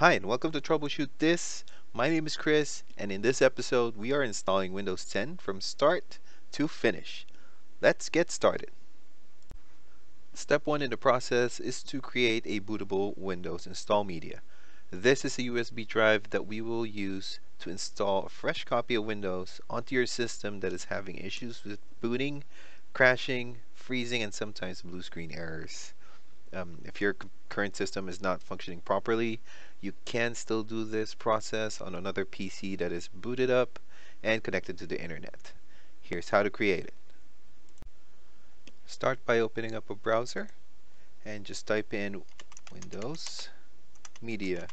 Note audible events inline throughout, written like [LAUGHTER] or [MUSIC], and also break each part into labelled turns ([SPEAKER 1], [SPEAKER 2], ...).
[SPEAKER 1] Hi and welcome to Troubleshoot This. My name is Chris and in this episode we are installing Windows 10 from start to finish. Let's get started. Step 1 in the process is to create a bootable Windows install media. This is a USB drive that we will use to install a fresh copy of Windows onto your system that is having issues with booting, crashing, freezing, and sometimes blue screen errors. Um, if your current system is not functioning properly, you can still do this process on another PC that is booted up and connected to the internet. Here's how to create it. Start by opening up a browser and just type in Windows Media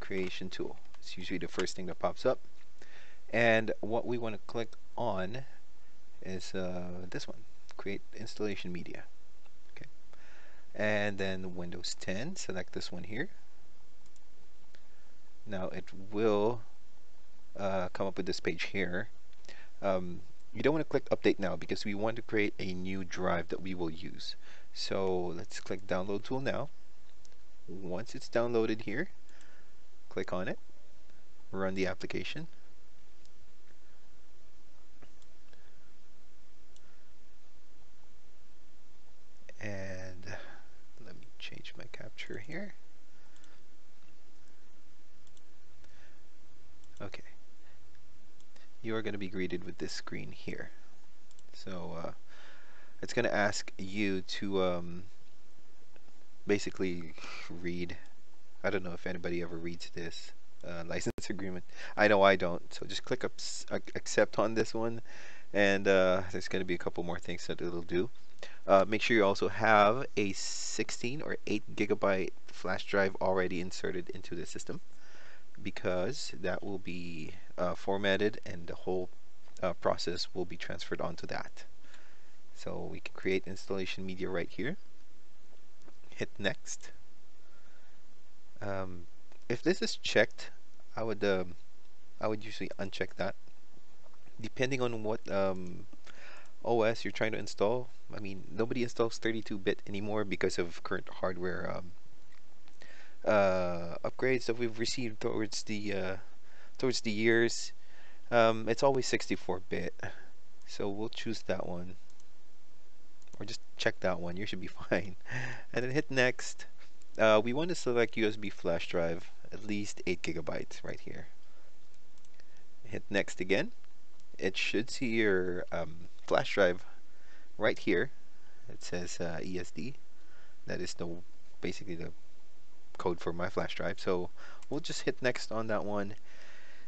[SPEAKER 1] Creation Tool. It's usually the first thing that pops up. And what we want to click on is uh, this one, Create Installation Media Okay. and then Windows 10 select this one here now it will uh, come up with this page here. Um, you don't want to click update now because we want to create a new drive that we will use. So let's click download tool now. Once it's downloaded here click on it. Run the application. And let me change my capture here. Okay. You are going to be greeted with this screen here. So uh, it's going to ask you to um, basically read. I don't know if anybody ever reads this uh, license agreement. I know I don't. So just click up accept on this one, and uh, there's going to be a couple more things that it'll do. Uh, make sure you also have a 16 or 8 gigabyte flash drive already inserted into the system because that will be uh, formatted and the whole uh, process will be transferred onto that. So we can create installation media right here. Hit next. Um, if this is checked, I would um, I would usually uncheck that. Depending on what um, OS you're trying to install. I mean, nobody installs 32-bit anymore because of current hardware um, uh, upgrades that we've received towards the uh, towards the years. Um, it's always 64-bit, so we'll choose that one, or just check that one. You should be [LAUGHS] fine, and then hit next. Uh, we want to select USB flash drive, at least 8 gigabytes right here. Hit next again. It should see your um, flash drive right here it says uh, ESD that is the basically the code for my flash drive so we'll just hit next on that one.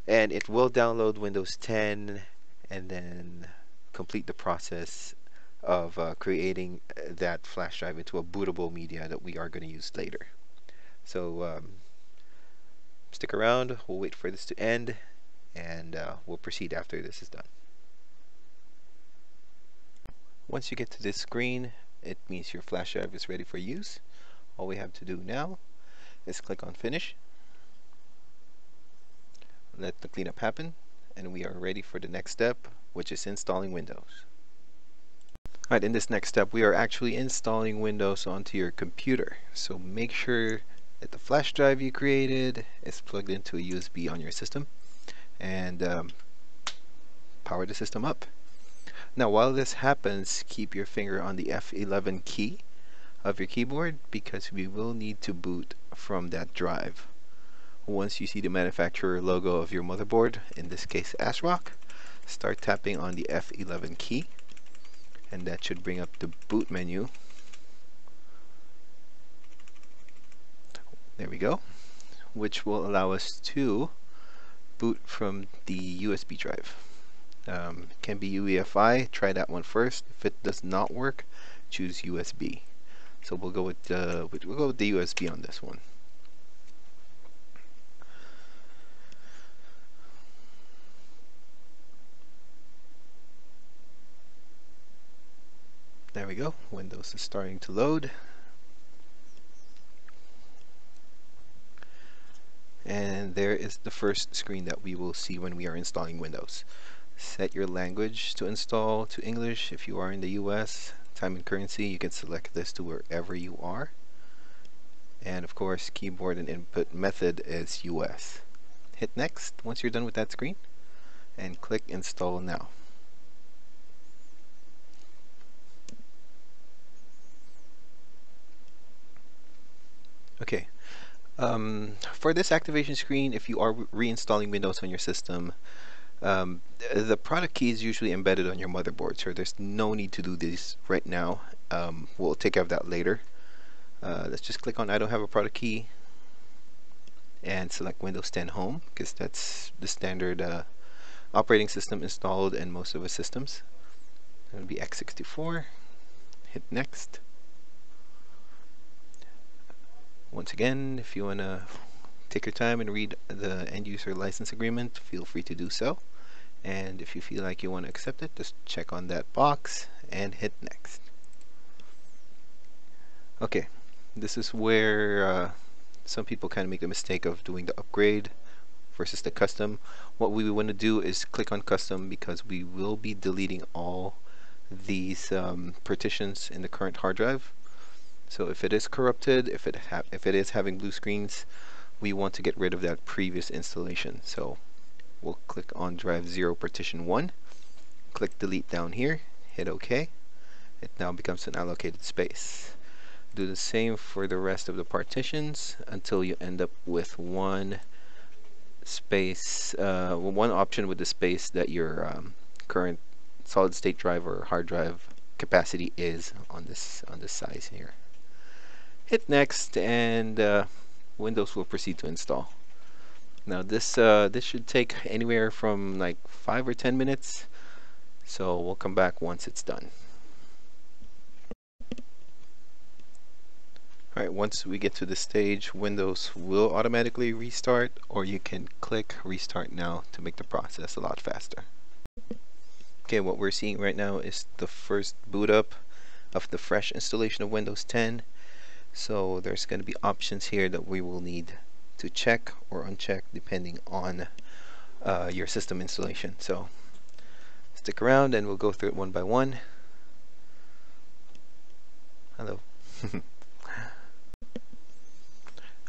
[SPEAKER 1] And it will download Windows 10 and then complete the process of uh, creating uh, that flash drive into a bootable media that we are going to use later. So um, stick around. We'll wait for this to end and uh, we'll proceed after this is done. Once you get to this screen, it means your flash drive is ready for use. All we have to do now is click on finish. Let the cleanup happen and we are ready for the next step which is installing Windows. Alright, in this next step we are actually installing Windows onto your computer. So make sure that the flash drive you created is plugged into a USB on your system and um, power the system up. Now while this happens, keep your finger on the F11 key of your keyboard because we will need to boot from that drive. Once you see the manufacturer logo of your motherboard, in this case ASRock, start tapping on the F11 key and that should bring up the boot menu. There we go, which will allow us to boot from the USB drive um, can be UEFI try that one first if it does not work choose USB so we'll go with uh, we'll go with the USB on this one. There we go. Windows is starting to load. And there is the first screen that we will see when we are installing Windows. Set your language to install to English if you are in the US time and currency you can select this to wherever you are and of course keyboard and input method is US. Hit next once you're done with that screen and click install now. Okay, um, for this activation screen, if you are reinstalling Windows on your system, um, the product key is usually embedded on your motherboard, so there's no need to do this right now. Um, we'll take care of that later. Uh, let's just click on I don't have a product key and select Windows 10 Home because that's the standard uh, operating system installed in most of the systems. It would be x64. Hit next. Once again, if you want to take your time and read the end user license agreement, feel free to do so. And if you feel like you want to accept it, just check on that box and hit next. Okay, this is where uh, some people kind of make the mistake of doing the upgrade versus the custom. What we want to do is click on custom because we will be deleting all these um, partitions in the current hard drive so if it is corrupted, if it if it is having blue screens, we want to get rid of that previous installation. So we'll click on drive 0 partition 1, click delete down here, hit OK. It now becomes an allocated space. Do the same for the rest of the partitions until you end up with one space, uh, one option with the space that your um, current solid state drive or hard drive capacity is on this on this size here hit next and uh, Windows will proceed to install now this uh, this should take anywhere from like five or ten minutes. So we'll come back once it's done. Alright, once we get to the stage, Windows will automatically restart, or you can click Restart Now to make the process a lot faster. Okay, what we're seeing right now is the first boot up of the fresh installation of Windows 10 so there's going to be options here that we will need to check or uncheck depending on uh, your system installation. So stick around and we'll go through it one by one. Hello. [LAUGHS]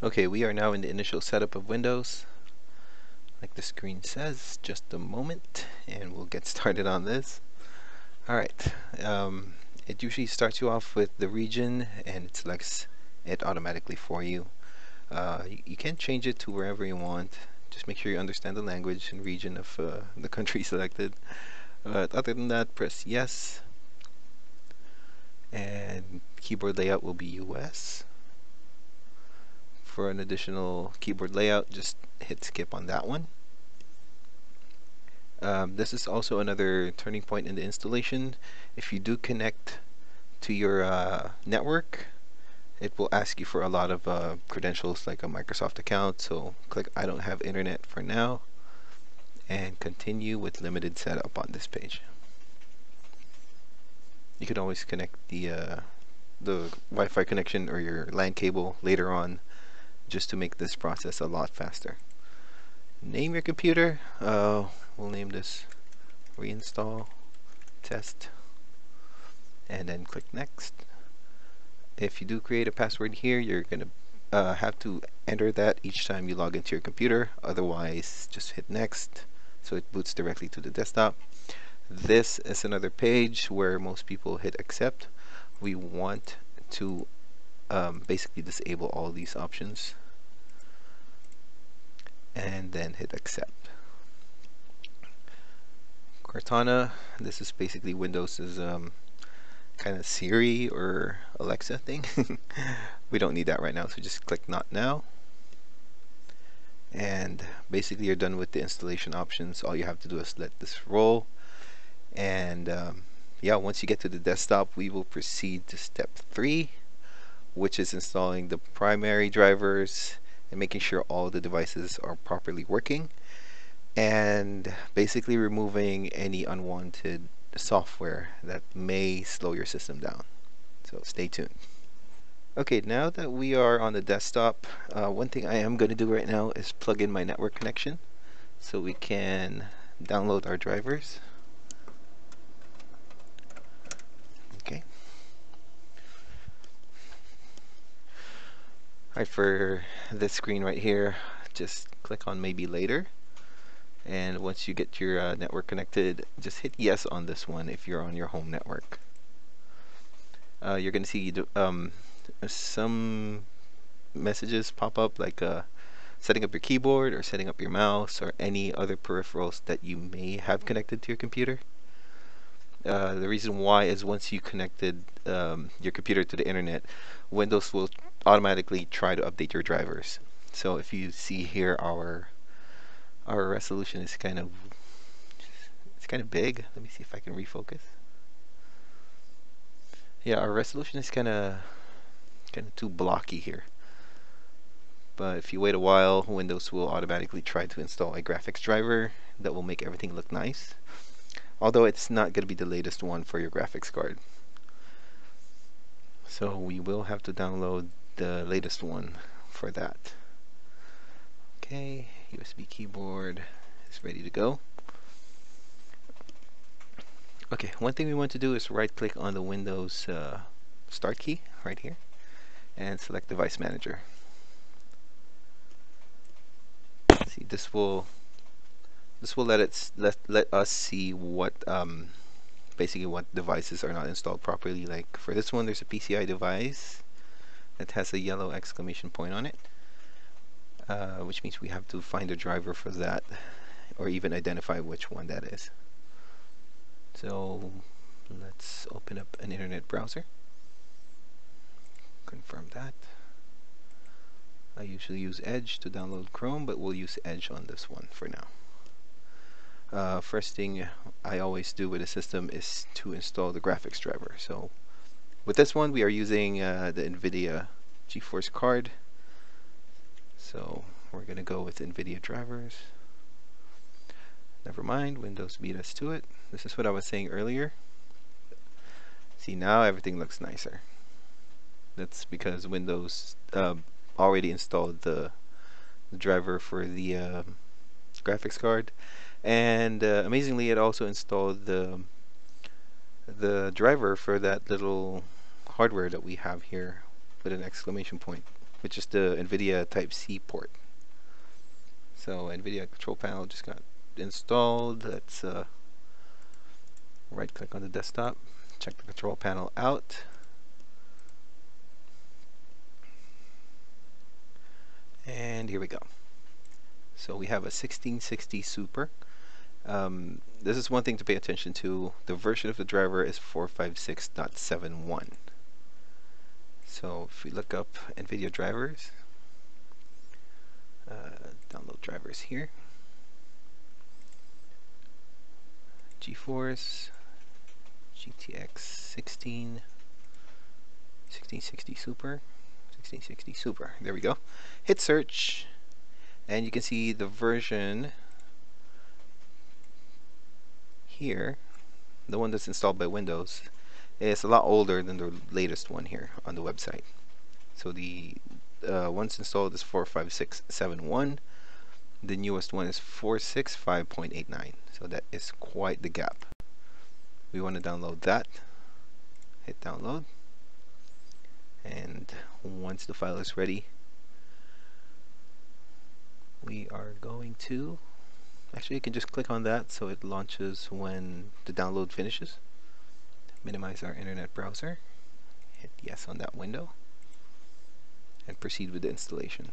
[SPEAKER 1] Okay we are now in the initial setup of Windows. Like the screen says just a moment and we'll get [LAUGHS] started on this. Alright um, it usually starts you off with the region and it selects it automatically for you. Uh, you, you, can change it to wherever you want. Just make sure you understand the language and region of uh, [LAUGHS] the country selected. But other than that, press yes. And keyboard layout will be US. For an additional keyboard layout, just hit skip on that one. Um, this is also another turning point in the installation. If you do connect to your uh, network, it will ask you for a lot of uh, credentials like a Microsoft account. So click I don't have internet for now and continue with limited setup on this page. You can always connect the uh, the Wi-Fi connection or your LAN cable later on just to make this process a lot faster. Name your computer. Uh, we'll name this reinstall test and then click next if you do create a password here you're gonna uh, have to enter that each time you log into your computer. Otherwise just hit next. So it boots directly to the desktop. This is another page where most people hit accept. We want to um, basically disable all these options and then hit accept. Cortana this is basically Windows's um, kind of Siri or Alexa thing. [LAUGHS] we don't need that right now, so just click Not Now. And basically you're done with the installation options. All you have to do is let this roll. And um, yeah, once you get to the desktop, we will proceed to step three, which is installing the primary drivers and making sure all the devices are properly working and basically removing any unwanted software that may slow your system down. So stay tuned. Okay, now that we are on the desktop, uh, one thing I am going to do right now is plug in my network connection so we can download our drivers. Okay. Alright, for this screen right here, just click on maybe later. And once you get your uh, network connected, just hit yes on this one if you're on your home network. Uh, you're going to see um, some messages pop up like uh, setting up your keyboard or setting up your mouse or any other peripherals that you may have connected to your computer. Uh, the reason why is once you connected um, your computer to the internet, Windows will automatically try to update your drivers. So if you see here, our our resolution is kind of it's kind of big. Let me see if I can refocus. Yeah, our resolution is kind of kind of too blocky here. But if you wait a while, Windows will automatically try to install a graphics driver that will make everything look nice. Although it's not going to be the latest one for your graphics card. So we will have to download the latest one for that. Okay, USB keyboard is ready to go. Okay, one thing we want to do is right click on the Windows uh, start key right here and select device manager. See, this will this will let it let let us see what um, basically what devices are not installed properly. Like for this one, there's a PCI device that has a yellow exclamation point on it, uh, which means we have to find a driver for that or even identify which one that is. So let's open up an internet browser. Confirm that. I usually use Edge to download Chrome, but we'll use Edge on this one for now. Uh, first thing I always do with a system is to install the graphics driver. So with this one, we are using uh, the NVIDIA GeForce card. So we're going to go with NVIDIA drivers. Never mind, Windows beat us to it. This is what I was saying earlier. See, now everything looks nicer. That's because Windows uh, already installed the, driver for the uh, graphics card. And uh, amazingly, it also installed the the driver for that little hardware that we have here with an exclamation point, which is the NVIDIA Type-C port. So NVIDIA control panel just got installed. Let's uh, right click on the desktop, check the control panel out. And here we go. So we have a 1660 Super. Um, this is one thing to pay attention to. The version of the driver is 456.71. So if we look up NVIDIA drivers, uh, download drivers here. GeForce, GTX 16, 1660 Super, 1660 Super. There we go. Hit search, and you can see the version here, the one that's installed by Windows, it's a lot older than the latest one here on the website. So the uh, ones installed is 45671. The newest one is 465.89. So that is quite the gap. We want to download that. Hit download. And once the file is ready, we are going to actually you can just click on that so it launches when the download finishes minimize our internet browser, hit yes on that window, and proceed with the installation.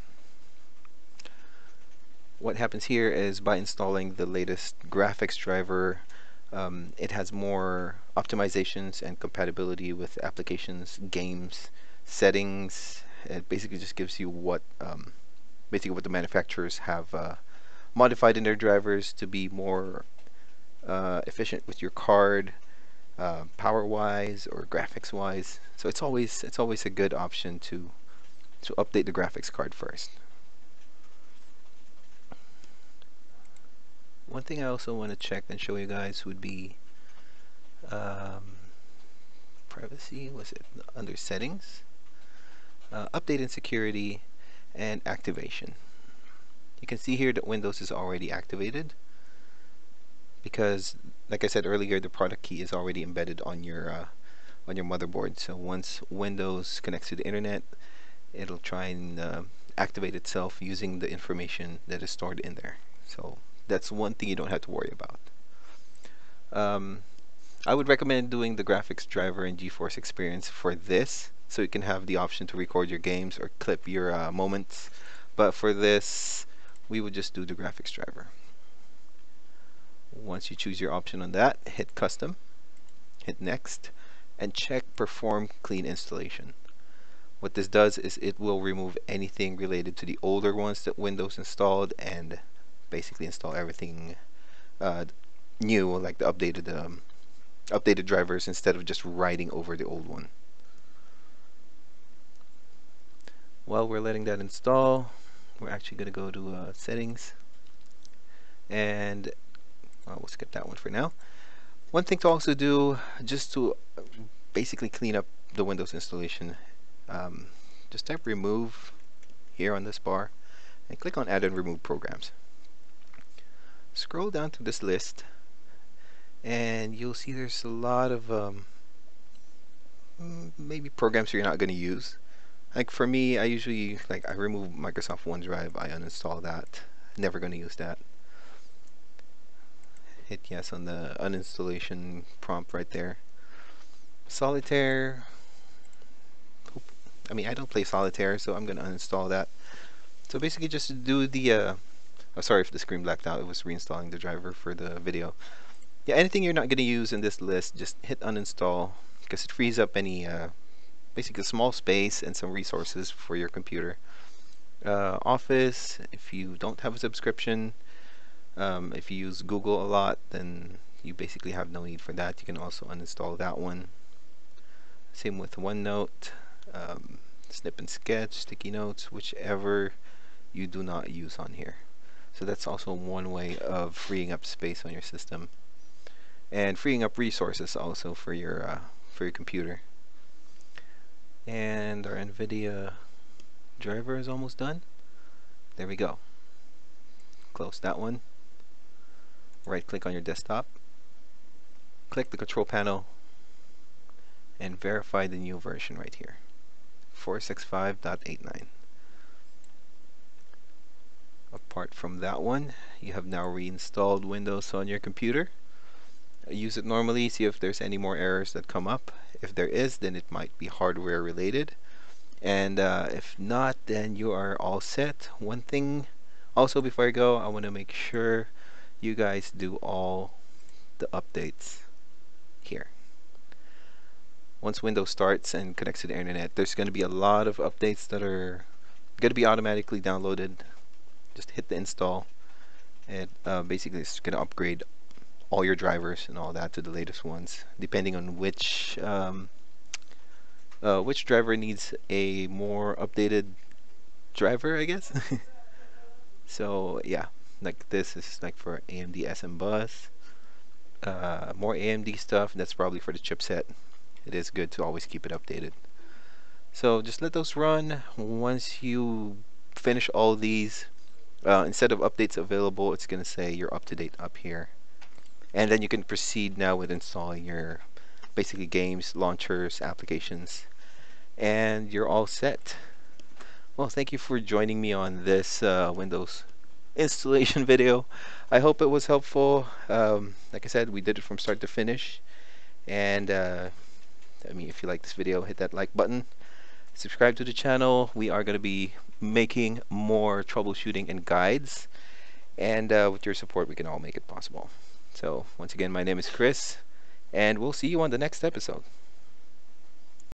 [SPEAKER 1] What happens here is by installing the latest graphics driver, um, it has more optimizations and compatibility with applications, games, settings. It basically just gives you what um, basically what the manufacturers have uh, modified in their drivers to be more uh, efficient with your card, uh, power wise or graphics wise so it's always it's always a good option to to update the graphics card first. One thing I also want to check and show you guys would be um, privacy was it under settings? Uh, update and security and activation. You can see here that Windows is already activated because like I said earlier the product key is already embedded on your uh, on your motherboard so once Windows connects to the internet it'll try and uh, activate itself using the information that is stored in there. So that's one thing you don't have to worry about. Um, I would recommend doing the graphics driver in GeForce Experience for this so you can have the option to record your games or clip your uh, moments but for this we would just do the graphics driver once you choose your option on that hit custom hit next and check perform clean installation. What this does is it will remove anything related to the older ones that Windows installed and basically install everything uh, new like the updated um, updated drivers instead of just writing over the old one. While we're letting that install we're actually going to go to uh, settings. And well, we'll skip that one for now. One thing to also do just to basically clean up the Windows installation um, just type remove here on this bar and click on add and remove programs. Scroll down to this list and you'll see there's a lot of um, maybe programs you're not going to use. Like for me I usually like I remove Microsoft OneDrive I uninstall that never going to use that hit yes on the uninstallation prompt right there. Solitaire. I mean I don't play solitaire so I'm gonna uninstall that. So basically just do the uh, oh sorry if the screen blacked out. It was reinstalling the driver for the video. Yeah anything you're not gonna use in this list just hit uninstall because it frees up any uh, basically small space and some resources for your computer. Uh, Office, if you don't have a subscription, um, if you use Google a lot, then you basically have no need for that. You can also uninstall that one. Same with OneNote, um, Snip and Sketch, Sticky Notes, whichever you do not use on here. So that's also one way of freeing up space on your system and freeing up resources also for your uh, for your computer and our NVIDIA driver is almost done. There we go. Close that one. Right click on your desktop. Click the control panel and verify the new version right here. 465.89. Apart from that one, you have now reinstalled Windows on your computer. Use it normally, see if there's any more errors that come up if there is, then it might be hardware related. And uh, if not, then you are all set. One thing also before I go, I want to make sure you guys do all the updates here. Once Windows starts and connects to the internet, there's going to be a lot of updates that are going to be automatically downloaded. Just hit the install. and uh, basically it's going to upgrade all your drivers and all that to the latest ones depending on which um, uh, which driver needs a more updated driver I guess [LAUGHS] so yeah like this is like for AMD SMBus uh, more AMD stuff that's probably for the chipset. It is good to always keep it updated. So just let those run. Once you finish all these uh, instead of updates available it's gonna say you're up to date up here. And then you can proceed now with installing your basically games launchers applications and you're all set. Well thank you for joining me on this uh, Windows installation video. I hope it was helpful. Um, like I said we did it from start to finish. And uh, I mean if you like this video hit that like button. Subscribe to the channel. We are going to be making more troubleshooting and guides. And uh, with your support we can all make it possible. So once again, my name is Chris, and we'll see you on the next episode.